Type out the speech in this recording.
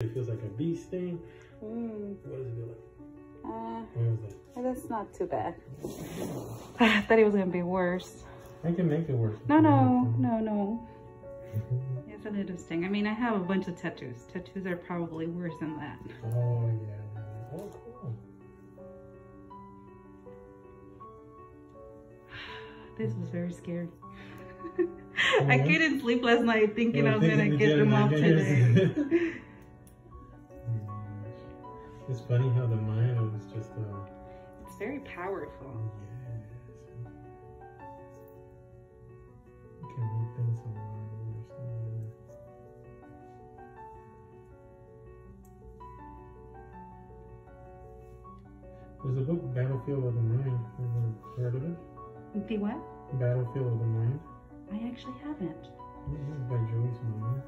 It feels like a bee sting. Mm, What does it feel like? uh, that? that's not too bad. I thought it was gonna be worse. I can make it worse. No, no, no, no. It's a little sting. I mean, I have a bunch of tattoos. Tattoos are probably worse than that. Oh, yeah. Oh, cool. This was very scary. I couldn't sleep last night thinking I was gonna get you them off today. it's funny how the mind is just uh It's very powerful. yes. You can make things a lot worse than are. There's a book, Battlefield of the Mind. Have Ever heard of it? The what? Battlefield of the Mind. I actually haven't. This is by Joyce Meyer.